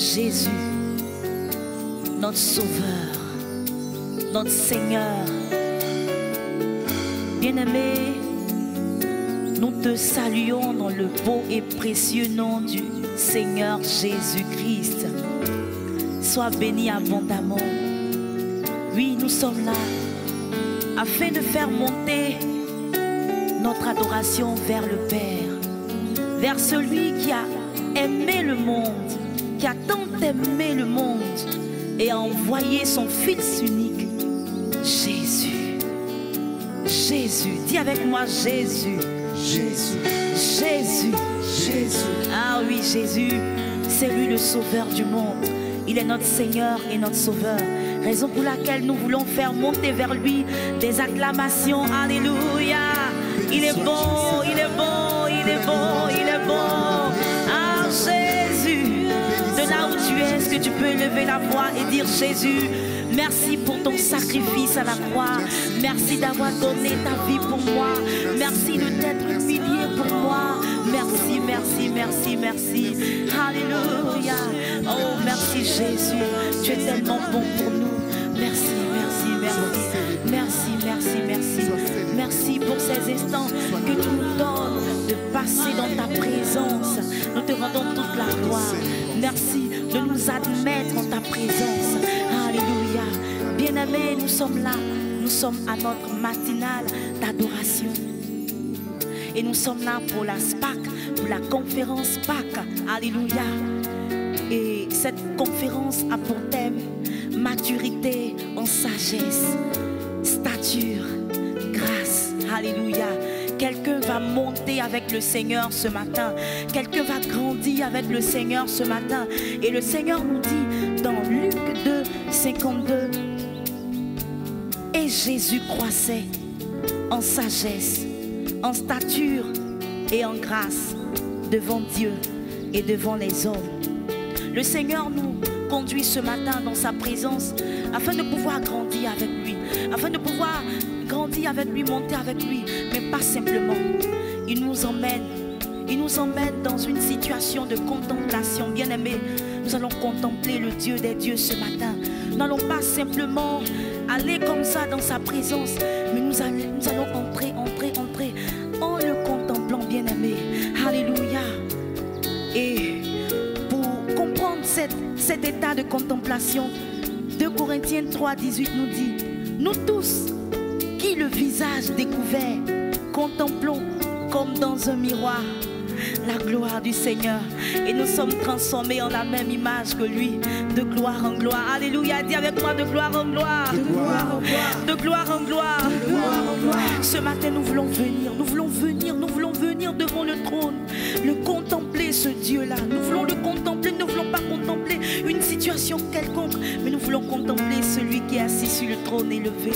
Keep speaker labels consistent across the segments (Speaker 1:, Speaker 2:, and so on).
Speaker 1: Jésus, notre Sauveur, notre Seigneur. Bien-aimé, nous te saluons dans le beau et précieux nom du Seigneur Jésus-Christ. Sois béni abondamment. Oui, nous sommes là afin de faire monter notre adoration vers le Père, vers celui qui a aimé le monde, qui a tant aimé le monde et a envoyé son Fils unique, Jésus. Jésus, dis avec moi Jésus.
Speaker 2: Jésus,
Speaker 1: Jésus.
Speaker 2: Jésus,
Speaker 1: Ah oui, Jésus, c'est lui le sauveur du monde. Il est notre Seigneur et notre sauveur. Raison pour laquelle nous voulons faire monter vers lui des acclamations. Alléluia. Il est bon, il est tu peux élever la voix et dire Jésus, merci pour ton sacrifice à la croix. Merci d'avoir donné ta vie pour moi. Merci de t'être humilié pour moi. Merci, merci, merci, merci. Alléluia. Oh, merci Jésus. Tu es tellement bon pour nous. Merci, merci, merci. Merci, merci, merci. Merci pour ces instants que tu nous donnes de passer dans ta présence. Nous te rendons toute la gloire. Merci de nous admettre en ta présence. Alléluia. Bien-aimés, nous sommes là. Nous sommes à notre matinale d'adoration. Et nous sommes là pour la SPAC, pour la conférence SPAC. Alléluia. Et cette conférence a pour thème maturité en sagesse, stature, grâce. Alléluia. Quelqu'un va monter avec le Seigneur ce matin. Quelqu'un va grandir avec le Seigneur ce matin. Et le Seigneur nous dit dans Luc 2, 52, et Jésus croissait en sagesse, en stature et en grâce devant Dieu et devant les hommes. Le Seigneur nous conduit ce matin dans sa présence afin de pouvoir grandir avec lui, afin de pouvoir grandir avec lui, monter avec lui, mais pas simplement. Il nous emmène, il nous emmène dans une situation de contemplation. Bien aimé, nous allons contempler le Dieu des dieux ce matin. Nous n'allons pas simplement aller comme ça dans sa présence, mais nous allons, entrer, entrer, entrer en le contemplant, bien aimé. Alléluia. Et pour comprendre cette- cet état de contemplation, 2 Corinthiens 3, 18 nous dit, nous tous qui le visage découvert, contemplons comme dans un miroir la gloire du Seigneur. Et nous sommes transformés en la même image que lui, de gloire en gloire. Alléluia, dis avec moi de gloire en gloire.
Speaker 2: de gloire en gloire,
Speaker 1: De gloire en gloire.
Speaker 2: de gloire en gloire.
Speaker 1: Ce matin, nous voulons venir, nous voulons venir, nous voulons venir devant le trône, le contempler, ce Dieu-là. Nous voulons le contempler, nous ne voulons pas contempler une situation quelconque, mais nous voulons contempler celui qui est assis sur le trône élevé.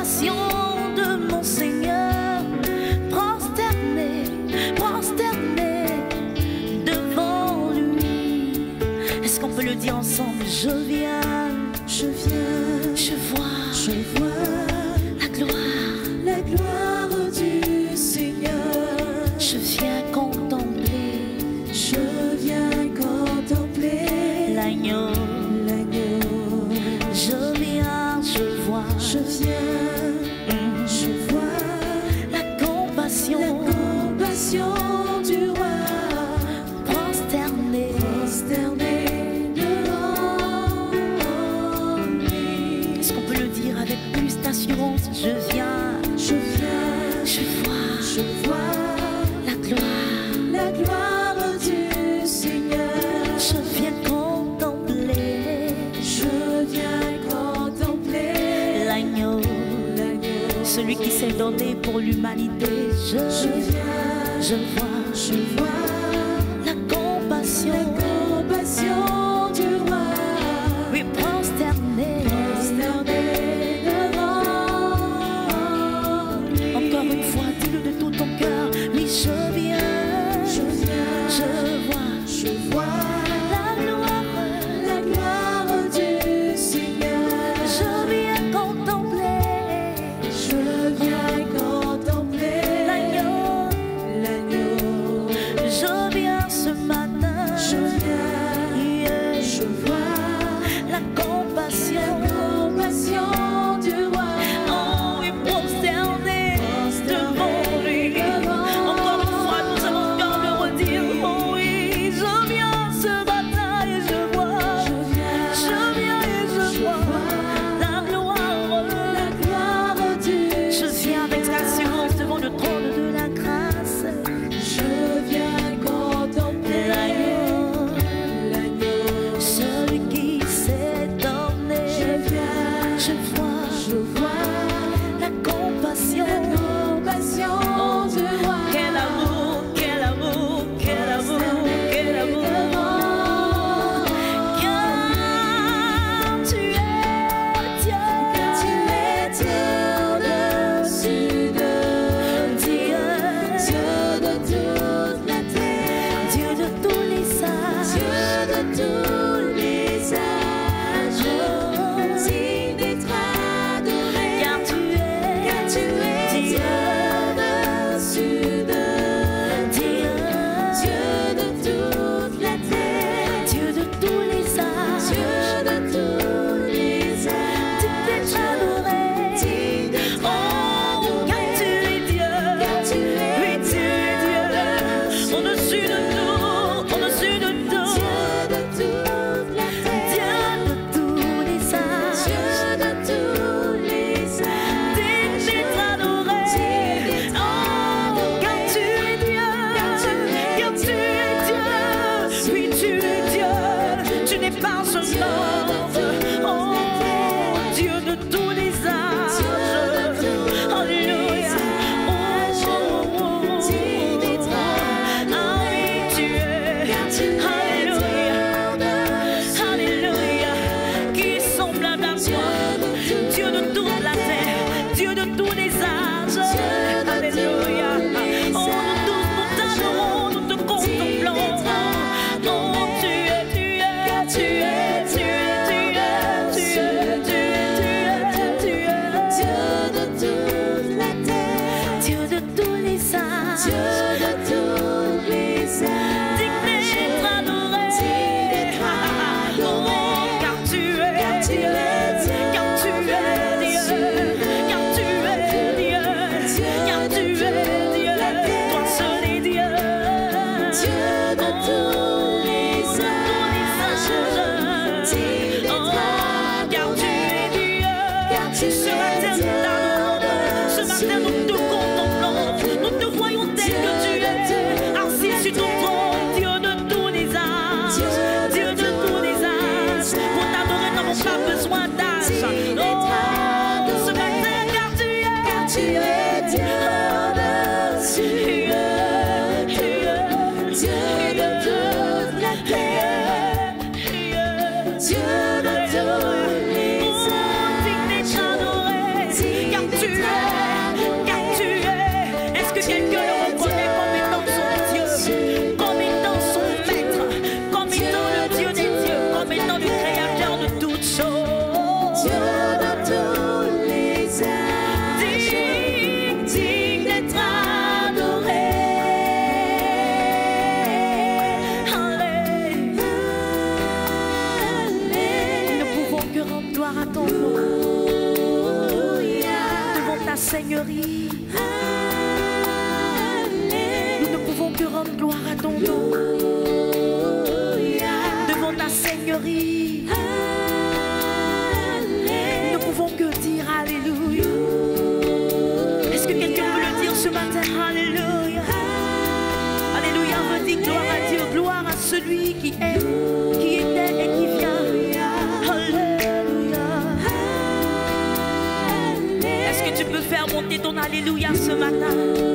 Speaker 1: De mon Seigneur, prosterné, prosterné devant lui. Est-ce qu'on peut le dire ensemble? Je viens, 这世界。Alléluia ce matin.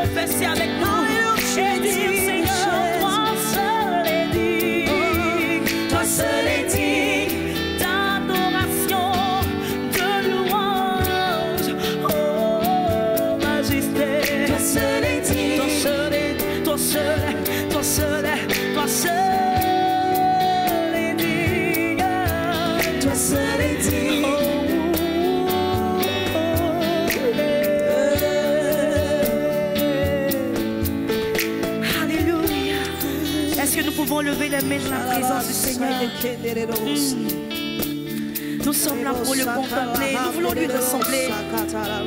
Speaker 1: confesser avec nous. lever la main dans la présence du Seigneur. Nous sommes là pour le contempler. Nous voulons lui ressembler.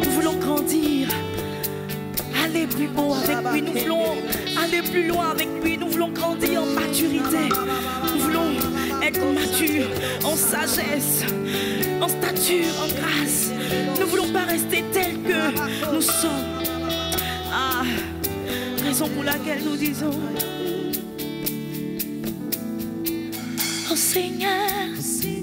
Speaker 1: Nous voulons grandir. Aller plus haut avec lui. Nous voulons aller plus loin avec lui. Nous voulons grandir en maturité. Nous voulons être matures en sagesse, en stature, en grâce. Nous voulons pas rester tels que nous sommes. Ah, raison pour laquelle nous disons. sem ar.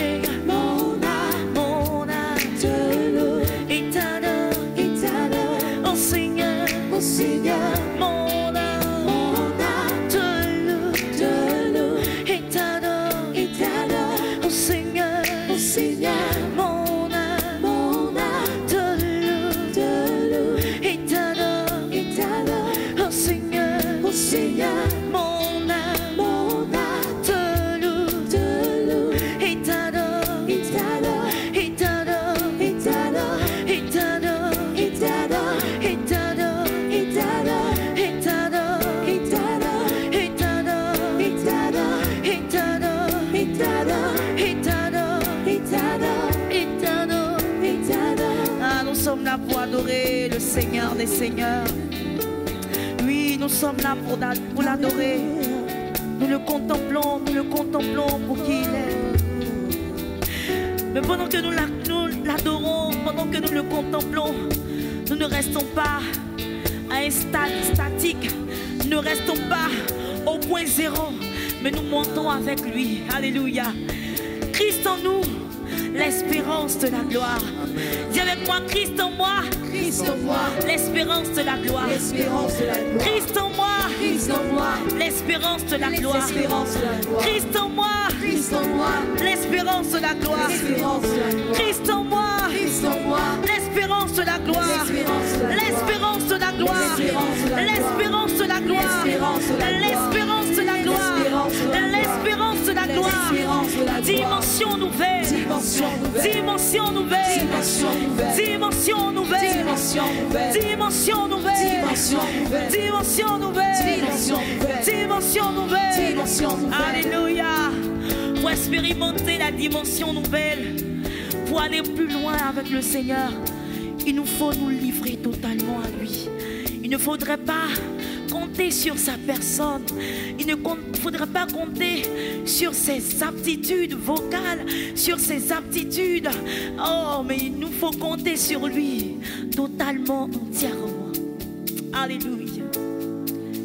Speaker 1: sommes là pour adorer le Seigneur des Seigneurs. Oui, nous sommes là pour l'adorer. Nous le contemplons, nous le contemplons pour qui il est. Mais pendant que nous l'adorons, pendant que nous le contemplons, nous ne restons pas à un stade statique. Nous ne restons pas au point zéro, mais nous montons avec lui. Alléluia. Christ en nous l'espérance de la gloire. Dis avec moi, Christ en moi,
Speaker 2: Christ en moi,
Speaker 1: l'espérance de la gloire.
Speaker 2: l'espérance de la gloire.
Speaker 1: Christ en moi,
Speaker 2: Christ en moi,
Speaker 1: l'espérance de la gloire.
Speaker 2: l'espérance de la gloire.
Speaker 1: Christ en moi,
Speaker 2: Christ en moi,
Speaker 1: l'espérance de la gloire. Christ en moi, l'espérance de la gloire.
Speaker 2: L'espérance de la gloire.
Speaker 1: L'espérance de la gloire.
Speaker 2: L'espérance de la gloire.
Speaker 1: L'espérance de la gloire. Dimension nouvelle.
Speaker 2: Dimension nouvelle.
Speaker 1: Dimension nouvelle.
Speaker 2: Dimension nouvelle.
Speaker 1: Dimension nouvelle.
Speaker 2: Dimension nouvelle.
Speaker 1: Alléluia. Pour expérimenter la dimension nouvelle, pour aller plus loin avec le Seigneur, il nous faut nous livrer totalement à lui. Il ne faudrait pas compter sur sa personne. Il ne faudrait pas compter sur ses aptitudes vocales, sur ses aptitudes. Oh, mais il nous faut compter sur lui totalement, entièrement. Alléluia.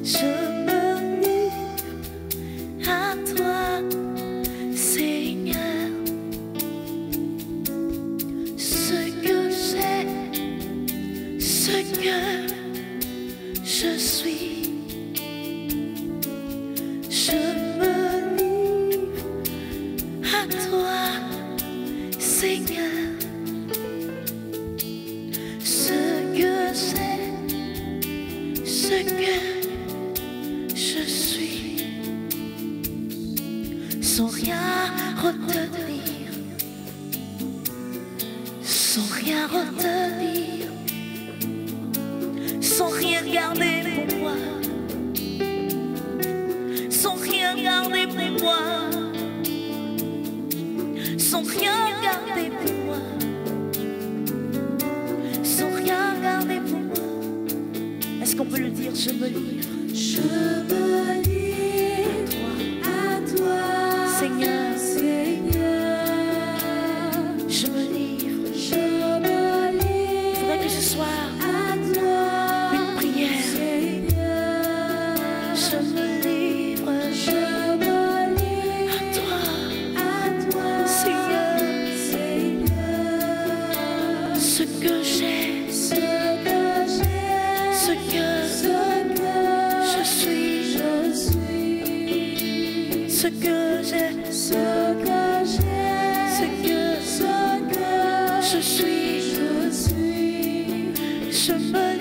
Speaker 1: Je me livre
Speaker 2: à toi,
Speaker 1: 什么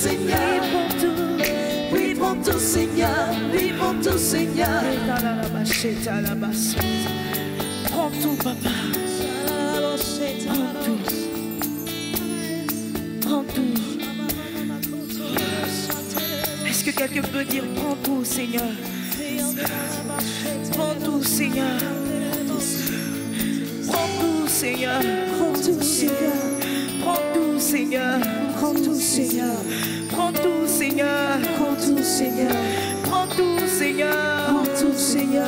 Speaker 2: Seigneur.
Speaker 1: Oui pour tout
Speaker 2: Seigneur. Oui
Speaker 1: tout Seigneur. Prends tout, papa. Prends tout. Prends tout. Est-ce que quelqu'un peut dire prends tout, Seigneur? Prends tout, Seigneur. Prends tout, Seigneur.
Speaker 2: Prends tout, Seigneur.
Speaker 1: Prends tout, Seigneur.
Speaker 2: Prends tout, Seigneur.
Speaker 1: Prends tout, Seigneur.
Speaker 2: Prends tout, Seigneur.
Speaker 1: Prends tout, Seigneur.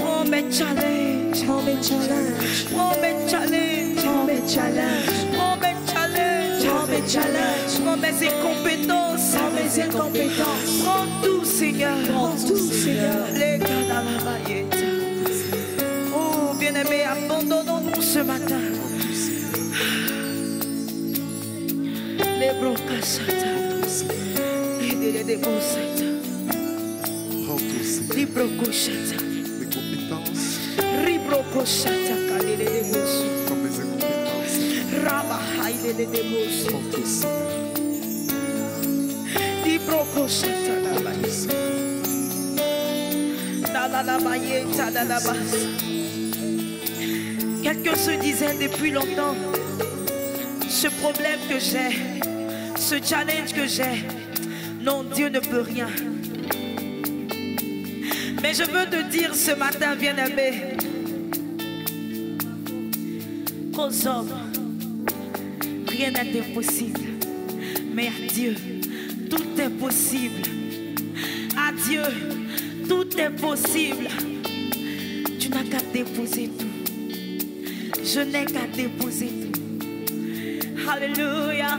Speaker 2: Prends
Speaker 1: mes challenges.
Speaker 2: Prends mes challenges.
Speaker 1: Prends mes challenges.
Speaker 2: Prends mes challenges.
Speaker 1: Prends mes challenges.
Speaker 2: Prends mes challenges.
Speaker 1: Prends incompétences.
Speaker 2: Prends.
Speaker 1: Prends tout, Seigneur.
Speaker 2: Prends tout, Seigneur.
Speaker 1: Les Oh, bien-aimé, abandonnons-nous ce matin. Librocochata, Librocochata, comme les
Speaker 3: incompétents. Rabahaï,
Speaker 1: les
Speaker 3: démos.
Speaker 1: Librocochata, la baille, tadanabas. Se disait depuis longtemps, ce problème que j'ai ce challenge que j'ai, non, Dieu ne peut rien. Mais je veux te dire ce matin, bien-aimé, qu'aux hommes, rien n'est impossible. Mais à Dieu, tout est possible. À Dieu, tout est possible. Tu n'as qu'à déposer tout. Je n'ai qu'à déposer tout. Alléluia.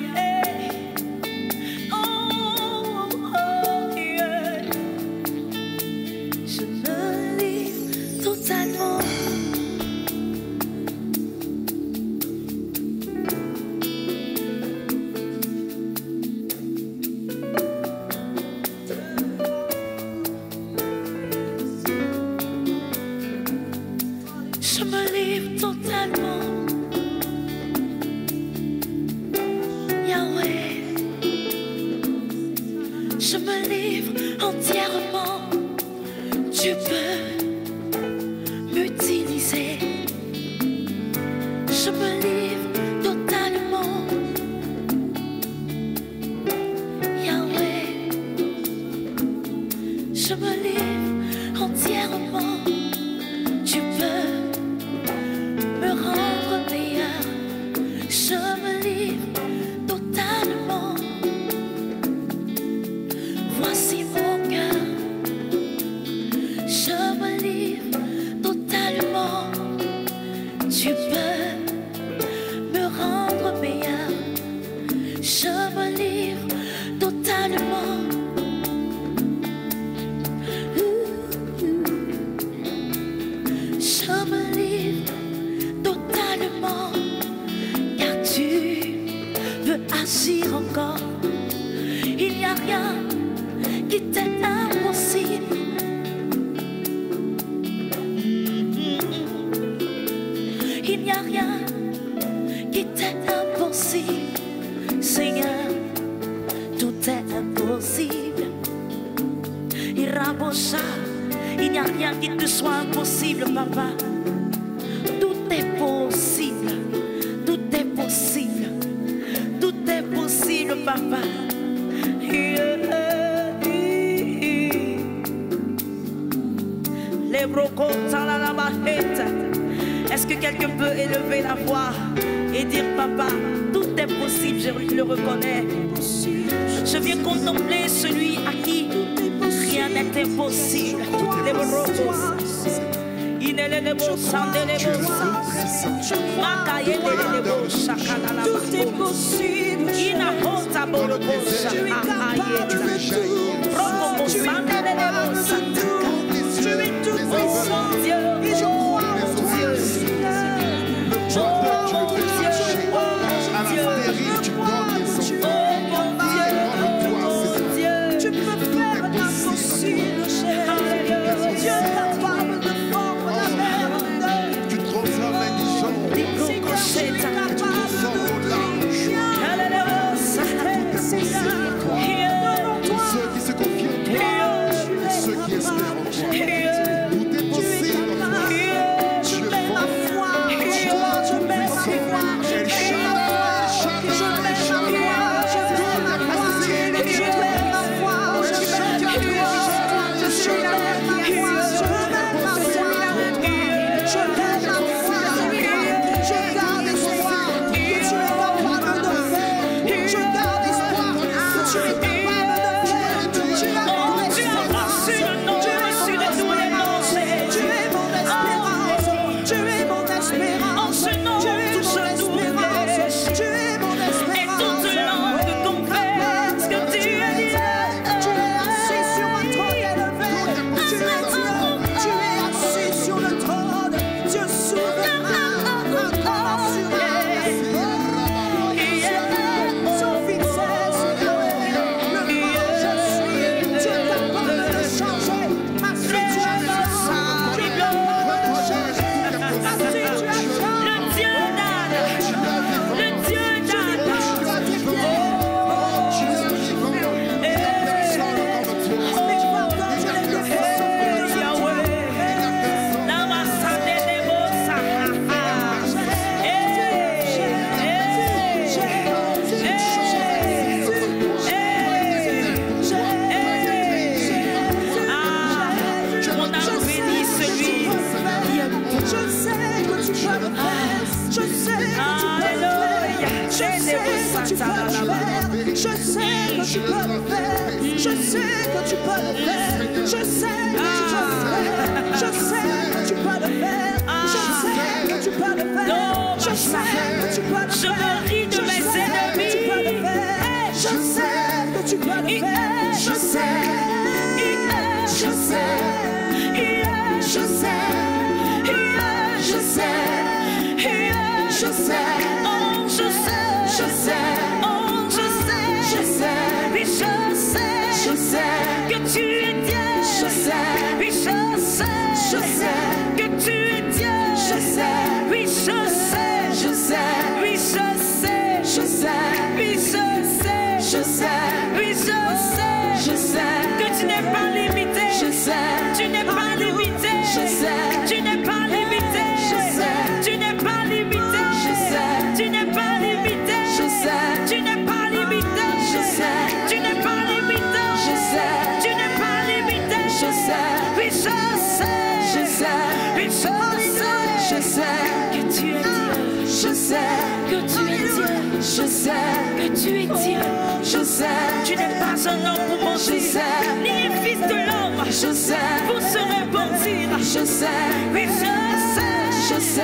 Speaker 1: Je
Speaker 2: sais que tu
Speaker 1: es Dieu.
Speaker 2: Je sais.
Speaker 1: Tu n'es pas un homme pour mentir.
Speaker 2: Je sais.
Speaker 1: Ni un fils de l'homme.
Speaker 2: Je sais.
Speaker 1: Pour se repentir.
Speaker 2: Je sais.
Speaker 1: oui je sais.
Speaker 2: Je sais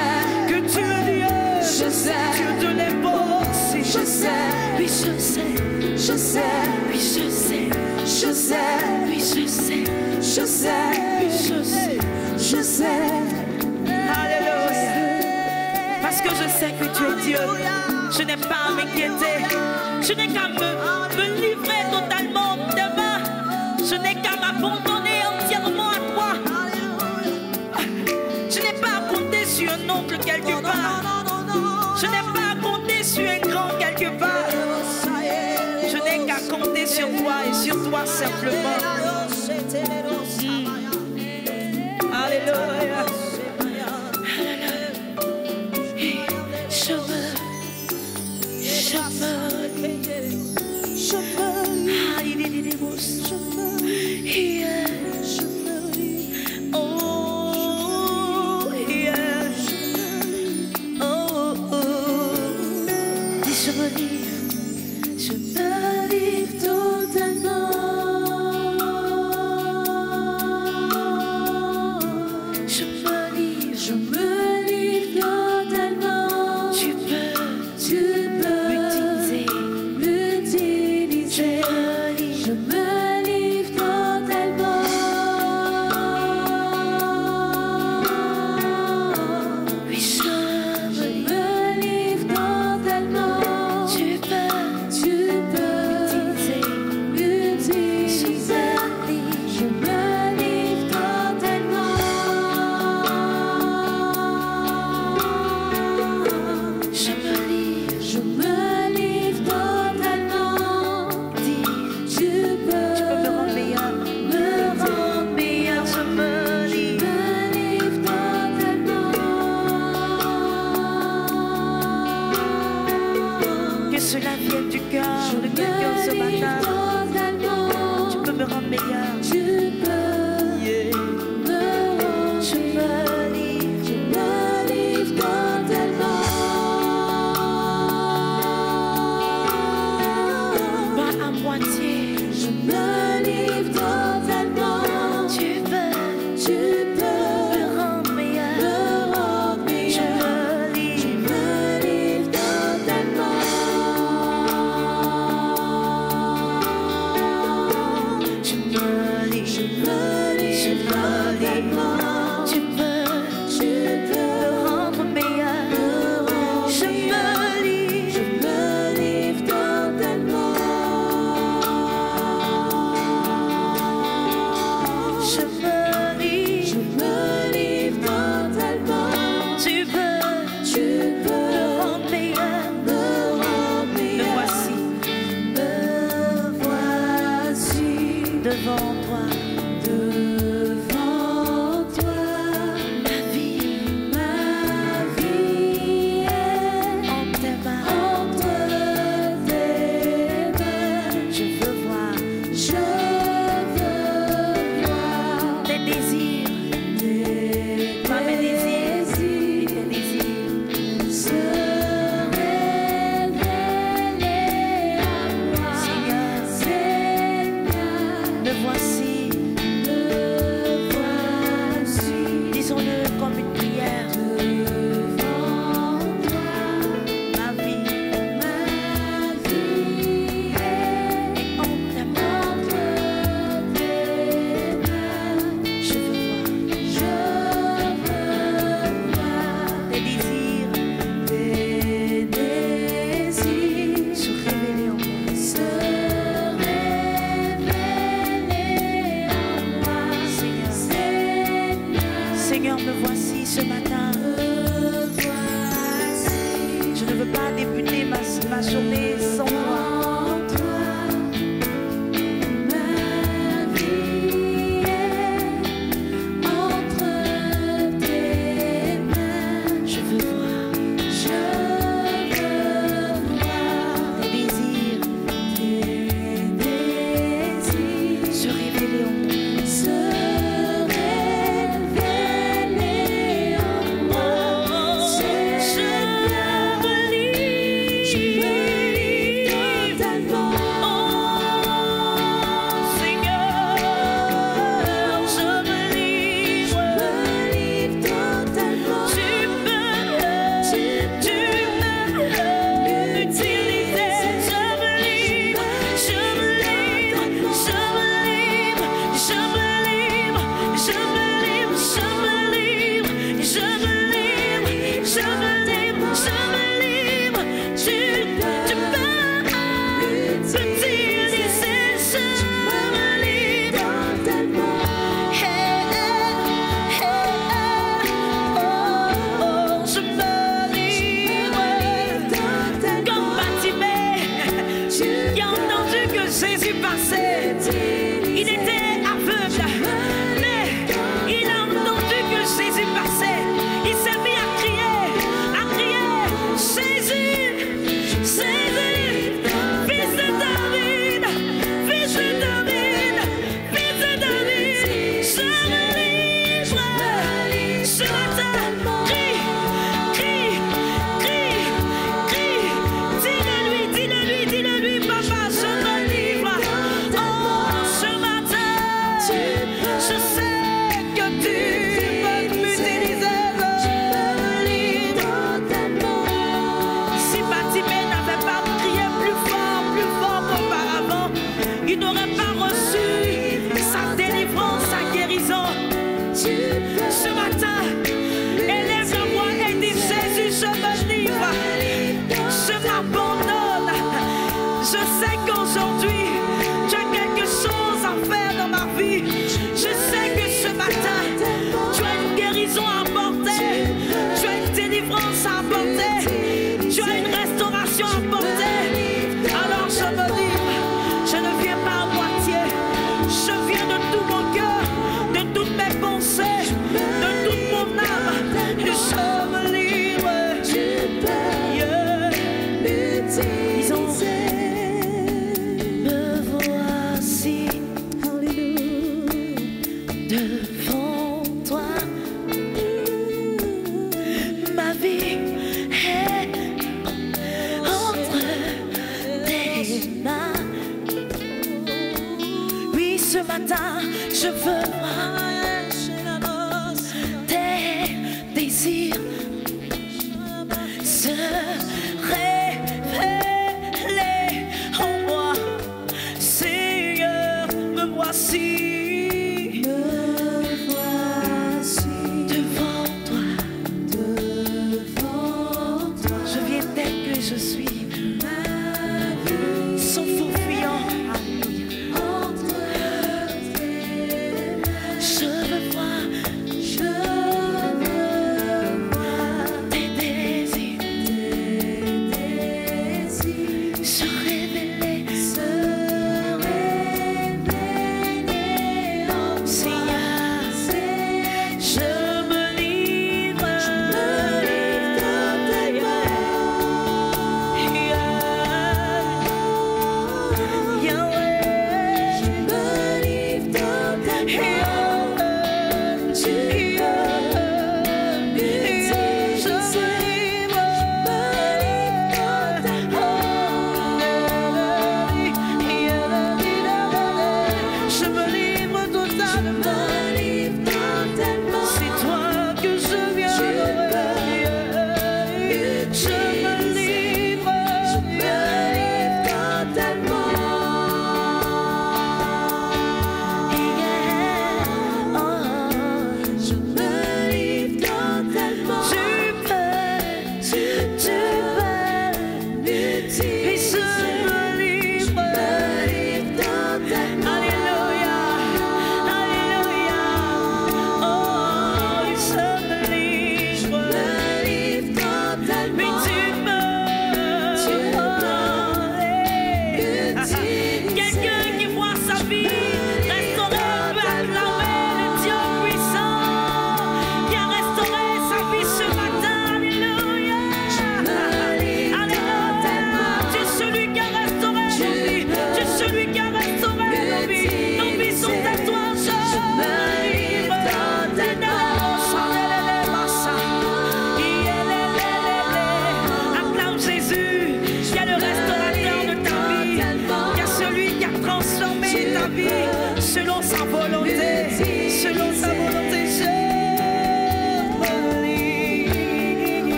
Speaker 1: que tu es Dieu.
Speaker 2: Je sais.
Speaker 1: Dieu de l'impossible.
Speaker 2: Je sais.
Speaker 1: Oui, je sais.
Speaker 2: Je sais.
Speaker 1: Oui, je sais.
Speaker 2: Je sais.
Speaker 1: Oui, je sais.
Speaker 2: Je sais.
Speaker 1: Oui, je sais.
Speaker 2: Je sais.
Speaker 1: Alléluia. Parce que je sais que tu es Dieu. Je n'ai pas à m'inquiéter. Je n'ai qu'à me, livrer totalement demain. Je n'ai qu'à m'abandonner entièrement à toi. Je n'ai pas à compter sur un oncle quelque part. Je n'ai pas à compter sur un grand quelque part. Je n'ai qu'à compter sur toi et sur toi simplement. Mmh. Alléluia. 아, 이리리리보소.